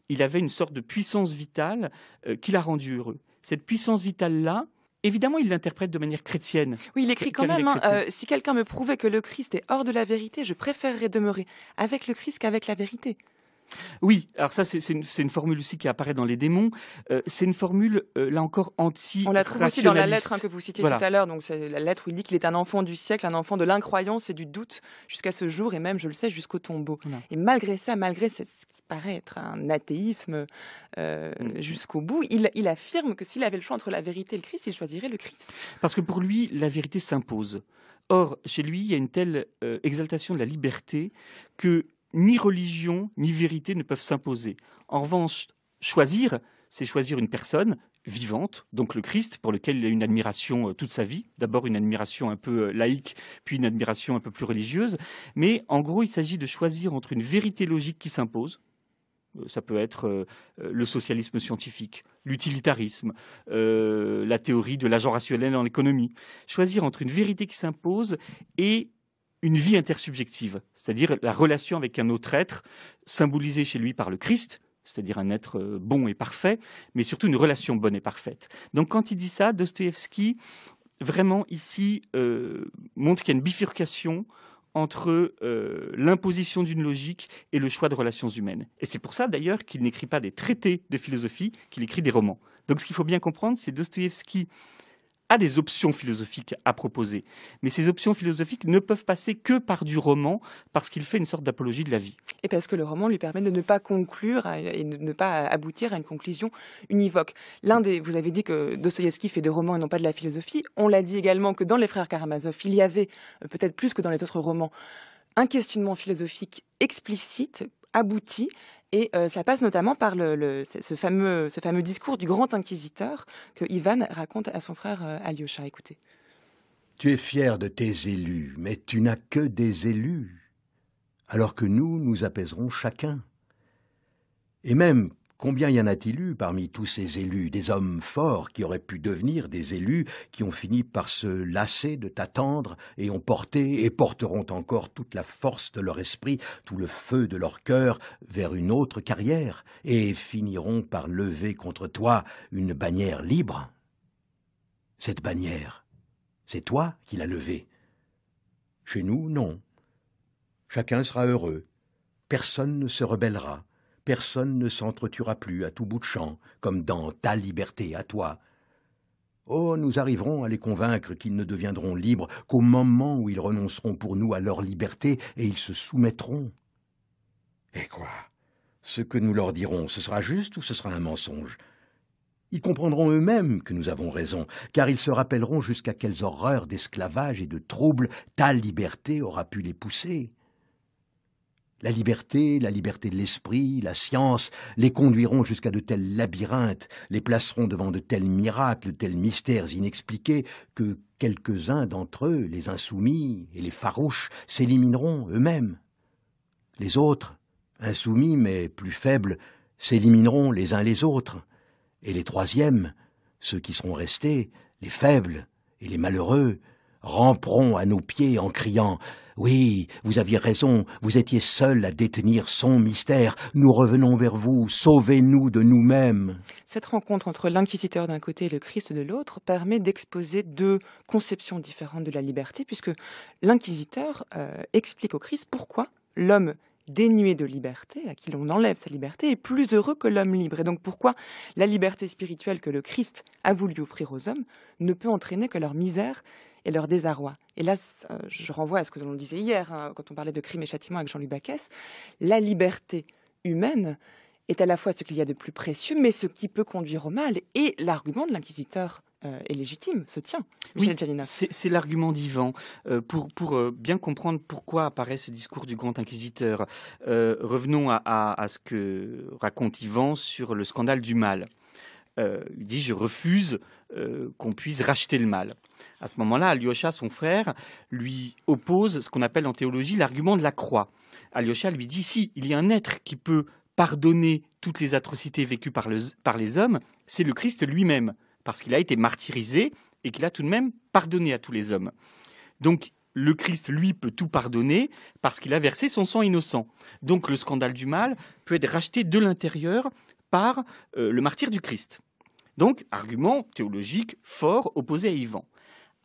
Speaker 8: il avait une sorte de puissance vitale euh, qui l'a rendu heureux. Cette puissance vitale-là, évidemment, il l'interprète de manière chrétienne.
Speaker 1: Oui, il écrit quand même, hein, euh, si quelqu'un me prouvait que le Christ est hors de la vérité, je préférerais demeurer avec le Christ qu'avec la vérité.
Speaker 8: Oui, alors ça, c'est une, formule aussi qui apparaît dans Les démons. Euh, c'est une formule, euh, là encore, anti
Speaker 1: On la trouve aussi dans la lettre hein, que vous citiez
Speaker 8: Voilà.
Speaker 1: tout à l'heure. Donc c'est la lettre où il dit qu'il est un enfant du siècle, un enfant de l'incroyance et du doute jusqu'à ce jour et même, je le sais, jusqu'au tombeau.
Speaker 8: Voilà.
Speaker 1: Et malgré ça, malgré ce qui paraît être un athéisme euh, jusqu'au bout, il, il affirme que s'il avait le choix entre la vérité et le Christ, il choisirait le Christ.
Speaker 8: Parce que pour lui, la vérité s'impose. Or, chez lui, il y a une telle exaltation de la liberté que ni religion ni vérité ne peuvent s'imposer. En revanche, choisir, c'est choisir une personne vivante, donc le Christ, pour lequel il a une admiration euh, toute sa vie. D'abord une admiration un peu euh, laïque, puis une admiration un peu plus religieuse. Mais en gros, il s'agit de choisir entre une vérité logique qui s'impose, euh, ça peut être le socialisme scientifique, l'utilitarisme, la théorie de l'agent rationnel en économie. Choisir entre une vérité qui s'impose et une vie intersubjective, c'est-à-dire la relation avec un autre être, symbolisé chez lui par le Christ, c'est-à-dire un être euh, bon et parfait, mais surtout une relation bonne et parfaite. Donc quand il dit ça, Dostoïevski, vraiment ici, euh, montre qu'il y a une bifurcation entre euh, l'imposition d'une logique et le choix de relations humaines. Et c'est pour ça d'ailleurs qu'il n'écrit pas des traités de philosophie, qu'il écrit des romans. Donc ce qu'il faut bien comprendre, c'est Dostoïevski a des options philosophiques à proposer, mais ces options philosophiques ne peuvent passer que par du roman, parce qu'il fait une sorte d'apologie de la vie.
Speaker 1: Et parce que le roman lui permet de ne pas conclure et de ne pas aboutir à une conclusion univoque. L'un des, vous avez dit que Dostoïevski fait des romans et non pas de la philosophie. On l'a dit également que dans Les Frères Karamazov, il y avait euh, peut-être plus que dans les autres romans un questionnement philosophique explicite, abouti, et euh, cela passe notamment par ce fameux discours du grand inquisiteur que Ivan raconte à son frère euh, Alyosha. Écoutez.
Speaker 11: Tu es fier de tes élus, mais tu n'as que des élus, alors que nous, nous apaiserons chacun. Et même, combien y en a-t-il eu parmi tous ces élus, des hommes forts qui auraient pu devenir des élus, qui ont fini par se lasser de t'attendre et ont porté et porteront encore toute la force de leur esprit, tout le feu de leur cœur vers une autre carrière, et finiront par lever contre toi une bannière libre? Cette bannière, c'est toi qui l'as levée. Chez nous, non. Chacun sera heureux. Personne ne se rebellera. Personne ne s'entretuera plus à tout bout de champ, comme dans ta liberté à toi. Oh, nous arriverons à les convaincre qu'ils ne deviendront libres qu'au moment où ils renonceront pour nous à leur liberté et ils se soumettront. Et quoi? Ce que nous leur dirons, ce sera juste ou ce sera un mensonge? Ils comprendront eux-mêmes que nous avons raison, car ils se rappelleront jusqu'à quelles horreurs d'esclavage et de troubles ta liberté aura pu les pousser. La liberté, la liberté de l'esprit, la science les conduiront jusqu'à de tels labyrinthes, les placeront devant de tels miracles, de tels mystères inexpliqués, que quelques-uns d'entre eux, les insoumis et les farouches, s'élimineront eux-mêmes. Les autres, insoumis mais plus faibles, s'élimineront les uns les autres. Et les troisièmes, ceux qui seront restés, les faibles et les malheureux, ramperont à nos pieds en criant Oui, vous aviez raison, vous étiez seul à détenir son mystère, nous revenons vers vous, sauvez-nous de nous-mêmes.
Speaker 1: Cette rencontre entre l'inquisiteur d'un côté et le Christ de l'autre permet d'exposer deux conceptions différentes de la liberté, puisque l'inquisiteur euh, explique au Christ pourquoi l'homme dénué de liberté, à qui l'on enlève sa liberté, est plus heureux que l'homme libre. Et donc pourquoi la liberté spirituelle que le Christ a voulu offrir aux hommes ne peut entraîner que leur misère et leur désarroi. Et là, je renvoie à ce que l'on disait hier, hein, quand on parlait de crime et châtiment avec Jean-Luc Bacchès, la liberté humaine est à la fois ce qu'il y a de plus précieux, mais ce qui peut conduire au mal. Et l'argument de l'inquisiteur euh, est légitime, se tient. Michel
Speaker 8: Oui, c'est l'argument d'Ivan. Euh, pour pour euh, bien comprendre pourquoi apparaît ce discours du grand inquisiteur, revenons à, à- à ce que raconte Ivan sur le scandale du mal. Euh, il dit Je refuse euh, qu'on puisse racheter le mal. À ce moment-là, Alyosha, son frère, lui oppose ce qu'on appelle en théologie l'argument de la croix. Alyosha lui dit Si, il y a un être qui peut pardonner toutes les atrocités vécues par, le- par les hommes, c'est le Christ lui-même, parce qu'il a été martyrisé et qu'il a tout de même pardonné à tous les hommes. Donc, le Christ, lui, peut tout pardonner parce qu'il a versé son sang innocent. Donc, le scandale du mal peut être racheté de l'intérieur par euh, le martyr du Christ. Donc, argument théologique fort opposé à Ivan.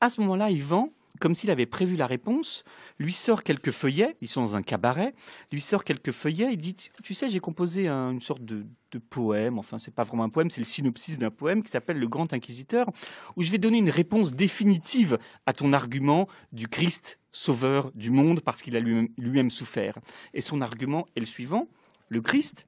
Speaker 8: À ce moment-là, Ivan, comme s'il avait prévu la réponse, lui sort quelques feuillets, ils sont dans un cabaret, lui sort quelques feuillets, il dit, tu sais, j'ai composé un- une sorte de, poème, enfin c'est pas vraiment un poème, c'est le synopsis d'un poème qui s'appelle Le Grand Inquisiteur, où je vais donner une réponse définitive à ton argument du Christ sauveur du monde parce qu'il a lui-même souffert. Et son argument est le suivant, le Christ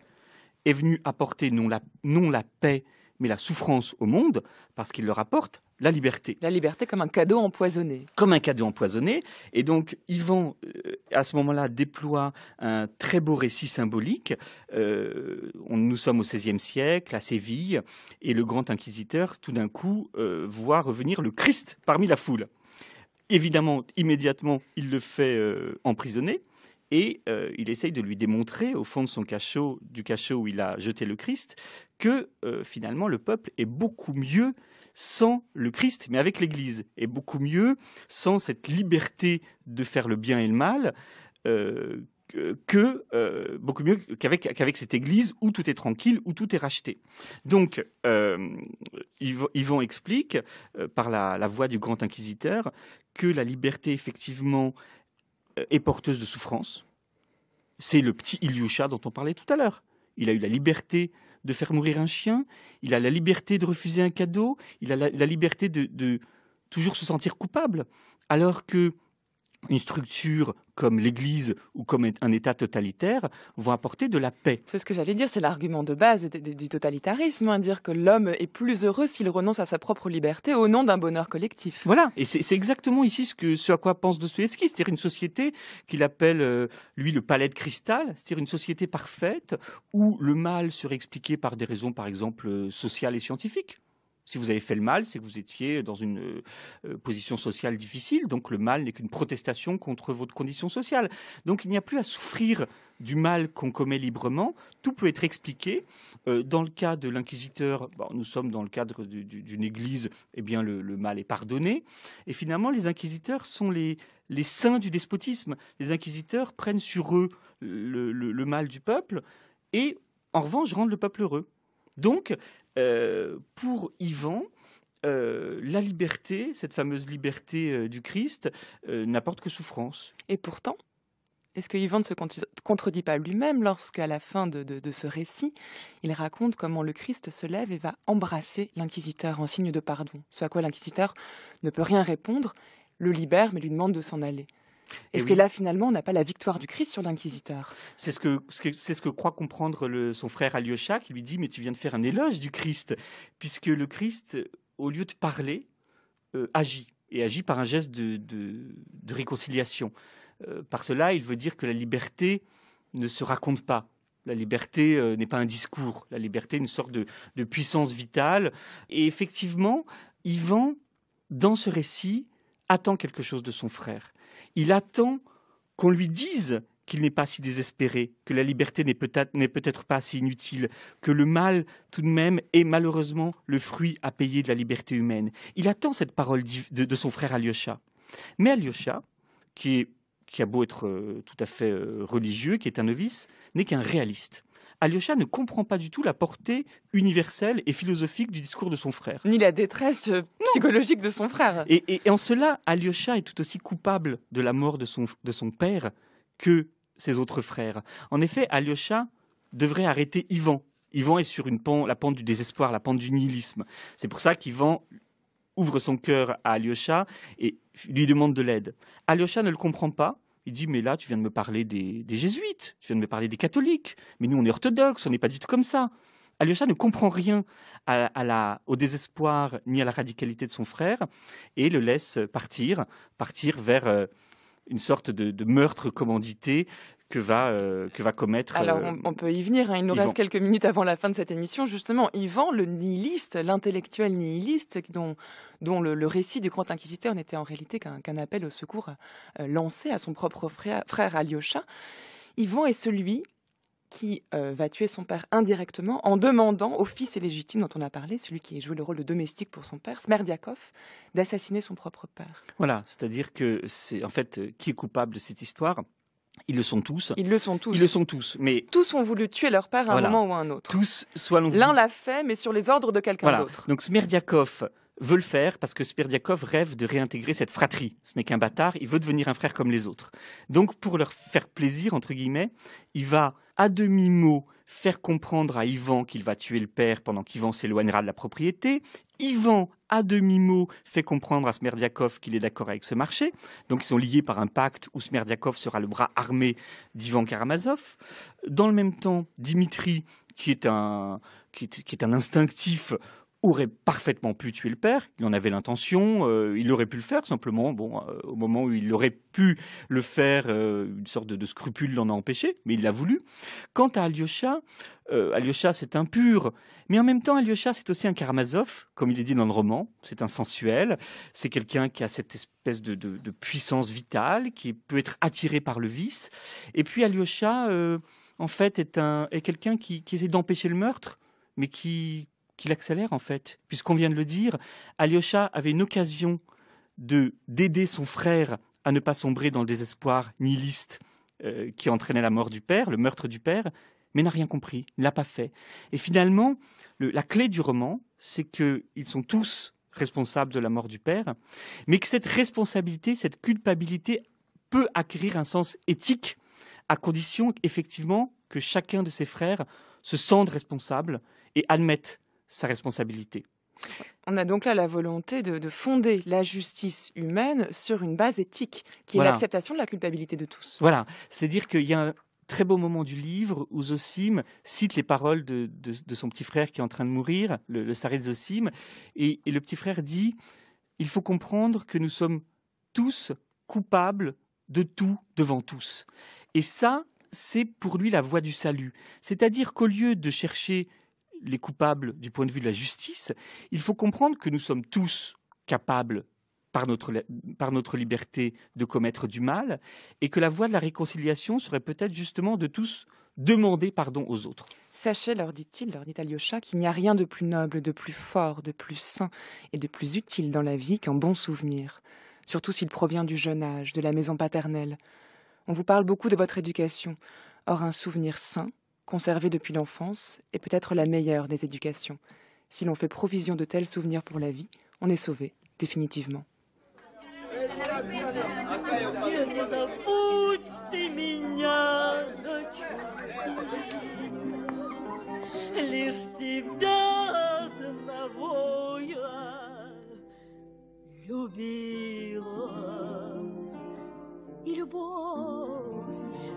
Speaker 8: est venu apporter non la, non la paix, mais la souffrance au monde, parce qu'il leur apporte la liberté.
Speaker 1: La liberté comme un cadeau empoisonné.
Speaker 8: Comme un cadeau empoisonné. Et donc, Yvan, euh, à ce moment-là, déploie un très beau récit symbolique. Euh, on- nous sommes au XVIe siècle, à Séville, et le grand inquisiteur, tout d'un coup, euh, voit revenir le Christ parmi la foule. Évidemment, immédiatement, il le fait emprisonner. Et euh, il essaye de lui démontrer, au fond de son cachot, du cachot où il a jeté le Christ, que euh, finalement le peuple est beaucoup mieux sans le Christ, mais avec l'Église, et beaucoup mieux sans cette liberté de faire le bien et le mal, euh, que- beaucoup mieux qu'avec qu'avec cette Église où tout est tranquille, où tout est racheté. Donc, euh, Yv- Yvon explique par la, voix du grand inquisiteur que la liberté effectivement est porteuse de souffrance. C'est le petit Ilyusha dont on parlait tout à l'heure. Il a eu la liberté de faire mourir un chien, il a la liberté de refuser un cadeau, il a la, liberté de toujours se sentir coupable, alors que une structure comme l'Église ou comme un État totalitaire vont apporter de la paix.
Speaker 1: C'est ce que j'allais dire, c'est l'argument de base du totalitarisme, hein, dire que l'homme est plus heureux s'il renonce à sa propre liberté au nom d'un bonheur collectif.
Speaker 8: Voilà, et c'est exactement ici ce, que, ce à quoi pense Dostoïevski, c'est-à-dire une société qu'il appelle, euh, lui, le palais de cristal, c'est-à-dire une société parfaite où le mal serait expliqué par des raisons, par exemple, euh, sociales et scientifiques. Si vous avez fait le mal, c'est que vous étiez dans une euh, position sociale difficile, donc le mal n'est qu'une protestation contre votre condition sociale. Donc il n'y a plus à souffrir du mal qu'on commet librement, tout peut être expliqué. Euh, dans le cas de l'inquisiteur, nous sommes dans le cadre du- du- d'une église, eh bien le, mal est pardonné. Et finalement, les inquisiteurs sont les, saints du despotisme. Les inquisiteurs prennent sur eux le- le mal du peuple et, en revanche, rendent le peuple heureux. Donc, euh, pour Ivan, euh, la liberté, cette fameuse liberté euh, du Christ, n'apporte que souffrance.
Speaker 1: Et pourtant, est-ce que Yvan ne se contredit pas lui-même lorsqu'à la fin de, de- de ce récit, il raconte comment le Christ se lève et va embrasser l'inquisiteur en signe de pardon, ce à quoi l'inquisiteur ne peut rien répondre, le libère mais lui demande de s'en aller. Est-ce
Speaker 8: oui.
Speaker 1: que là, finalement, on n'a pas la victoire du Christ sur l'inquisiteur?
Speaker 8: C'est ce que, ce que- c'est ce que croit comprendre le- son frère Alyosha, qui lui dit Mais tu viens de faire un éloge du Christ, puisque le Christ, au lieu de parler, euh, agit, et agit par un geste de, de- de réconciliation. Euh, par cela, il veut dire que la liberté ne se raconte pas. La liberté euh, n'est pas un discours. La liberté est une sorte de, de puissance vitale. Et effectivement, Ivan, dans ce récit, attend quelque chose de son frère. Il attend qu'on lui dise qu'il n'est pas si désespéré, que la liberté n'est peut-être pas si inutile, que le mal, tout de même, est malheureusement le fruit à payer de la liberté humaine. Il attend cette parole de, son frère Alyosha. Mais Alyosha, qui a beau être euh, tout à fait euh, religieux, qui est un novice, n'est qu'un réaliste. Alyosha ne comprend pas du tout la portée universelle et philosophique du discours de son frère.
Speaker 1: Ni la détresse euh, psychologique de son frère.
Speaker 8: Et, et- et en cela, Alyosha est tout aussi coupable de la mort de son, de son père que ses autres frères. En effet, Alyosha devrait arrêter Ivan. Ivan est sur une pente, la pente du désespoir, la pente du nihilisme. C'est pour ça qu'Ivan ouvre son cœur à Alyosha et lui demande de l'aide. Alyosha ne le comprend pas. Il dit, mais là, tu viens de me parler des, jésuites, tu viens de me parler des catholiques, mais nous, on est orthodoxes, on n'est pas du tout comme ça. Alyosha ne comprend rien à, la, au désespoir ni à la radicalité de son frère et le laisse partir, partir vers euh, une sorte de meurtre commandité que va, euh, que va commettre.
Speaker 1: Alors,
Speaker 8: euh,
Speaker 1: on, on peut y venir. hein. Il nous
Speaker 8: Yvan.
Speaker 1: reste quelques minutes avant la fin de cette émission. Justement, Yvan, le nihiliste, l'intellectuel nihiliste, dont, dont le, le récit du grand inquisiteur n'était en réalité qu'un appel au secours euh, lancé à son propre frère, frère Alyosha. Yvan est celui qui euh, va tuer son père indirectement en demandant au fils illégitime dont on a parlé, celui qui joué le rôle de domestique pour son père, Smerdiakov, d'assassiner son propre père.
Speaker 8: Voilà, c'est-à-dire que c'est en fait qui est coupable de cette histoire? Ils le sont tous.
Speaker 1: Ils le sont tous.
Speaker 8: Ils le sont tous, mais
Speaker 1: Tous ont voulu tuer leur père à
Speaker 8: Voilà.
Speaker 1: un moment ou à un autre.
Speaker 8: tous soit
Speaker 1: L'un l'a fait, mais sur les ordres de quelqu'un
Speaker 8: Voilà.
Speaker 1: d'autre.
Speaker 8: Donc Smerdiakov veut le faire parce que Smerdiakov rêve de réintégrer cette fratrie. Ce n'est qu'un bâtard, il veut devenir un frère comme les autres. Donc pour leur faire plaisir, entre guillemets, il va à demi-mot faire comprendre à Ivan qu'il va tuer le père pendant qu'Ivan s'éloignera de la propriété. Ivan, à demi-mot, fait comprendre à Smerdiakov qu'il est d'accord avec ce marché. Donc ils sont liés par un pacte où Smerdiakov sera le bras armé d'Ivan Karamazov. Dans le même temps, Dimitri, qui est un, qui est, qui est un instinctif, aurait parfaitement pu tuer le père. Il en avait l'intention. euh, il aurait pu le faire simplement. Bon, euh, au moment où il aurait pu le faire, euh, une sorte de, scrupule l'en a empêché, mais il l'a voulu. Quant à Alyosha, Alyosha c'est un pur, mais en même temps Alyosha c'est aussi un Karamazov, comme il est dit dans le roman. C'est un sensuel. C'est quelqu'un qui a cette espèce de, puissance vitale, qui peut être attiré par le vice. Et puis Alyosha, en fait, est un est quelqu'un qui essaie d'empêcher le meurtre, mais qui qui l'accélère en fait, puisqu'on vient de le dire, Alyosha avait une occasion de d'aider son frère à ne pas sombrer dans le désespoir nihiliste euh, qui entraînait la mort du père, le meurtre du père, mais n'a rien compris, ne l'a pas fait. Et finalement, le- la clé du roman, c'est qu'ils sont tous responsables de la mort du père, mais que cette responsabilité, cette culpabilité peut acquérir un sens éthique à condition effectivement que chacun de ses frères se sente responsable et admette sa responsabilité.
Speaker 1: On a donc là la volonté de, de fonder la justice humaine sur une base éthique, qui est l'acceptation de la culpabilité de tous.
Speaker 8: Voilà, c'est-à-dire qu'il y a un très beau moment du livre où Zosim cite les paroles de, de- de son petit frère qui est en train de mourir, le, le staré de Zosim, et, et le petit frère dit il faut comprendre que nous sommes tous coupables de tout devant tous. Et ça, c'est pour lui la voie du salut. C'est-à-dire qu'au lieu de chercher les coupables du point de vue de la justice, il faut comprendre que nous sommes tous capables, par notre, par notre liberté, de commettre du mal, et que la voie de la réconciliation serait peut-être justement de tous demander pardon aux autres.
Speaker 1: Sachez, leur dit-il, leur dit Alyosha, qu'il n'y a rien de plus noble, de plus fort, de plus sain et de plus utile dans la vie qu'un bon souvenir, surtout s'il provient du jeune âge, de la maison paternelle. On vous parle beaucoup de votre éducation. Or, un souvenir sain, conservé depuis l'enfance, est peut-être la meilleure des éducations. Si l'on fait provision de tels souvenirs pour la vie, on est sauvé, définitivement.
Speaker 12: Не забудь ты меня, дочь, лишь тебя одного я любила. И любовь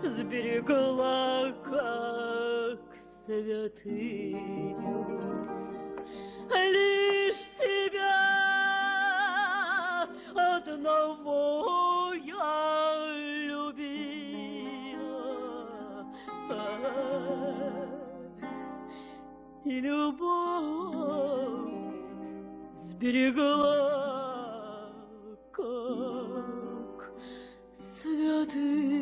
Speaker 12: Сберегла, как святыню. Лишь тебя одного я любила. И любовь сберегла, как святыню.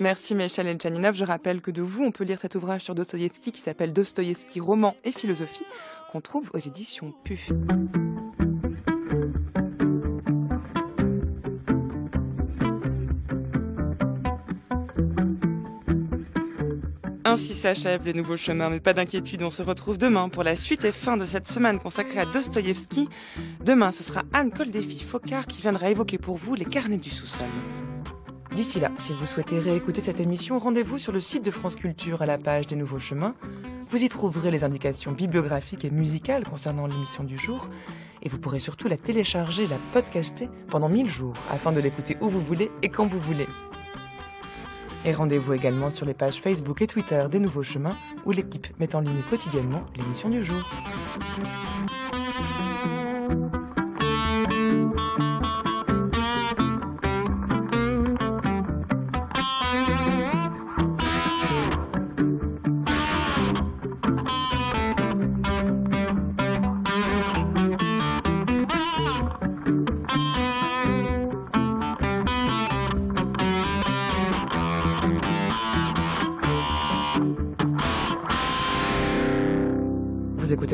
Speaker 1: Merci Michel Elchaninov. Je rappelle que de vous, on peut lire cet ouvrage sur Dostoïevski qui s'appelle Dostoïevski, roman et philosophie, qu'on trouve aux éditions PU. Ainsi s'achèvent les nouveaux chemins, mais pas d'inquiétude, on se retrouve demain pour la suite et fin de cette semaine consacrée à Dostoïevski. Demain, ce sera Anne Koldéfi-Focard qui viendra évoquer pour vous les carnets du sous-sol. D'ici là, si vous souhaitez réécouter cette émission, rendez-vous sur le site de France Culture à la page des Nouveaux Chemins. Vous y trouverez les indications bibliographiques et musicales concernant l'émission du jour. Et vous pourrez surtout la télécharger, la podcaster pendant 1000 jours, afin de l'écouter où vous voulez et quand vous voulez. Et rendez-vous également sur les pages Facebook et Twitter des Nouveaux Chemins, où l'équipe met en ligne quotidiennement l'émission du jour.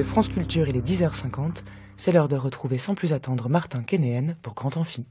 Speaker 1: France Culture, il est 10h50. C'est l'heure de retrouver sans plus attendre Martin Kénéen pour Grand Amphi.